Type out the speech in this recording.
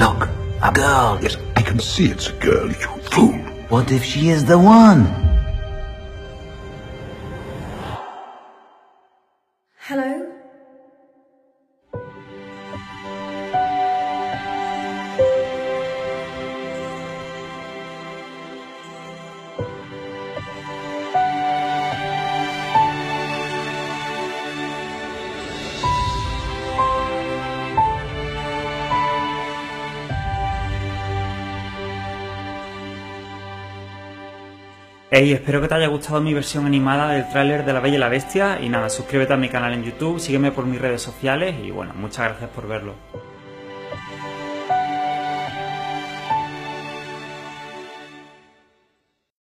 Look, a girl. Yes, I can see it's a girl, you fool. What if she is the one? Hello? Hey, espero que te haya gustado mi versión animada del tráiler de La Bella y la Bestia y nada, suscríbete a mi canal en YouTube, sígueme por mis redes sociales y bueno, muchas gracias por verlo.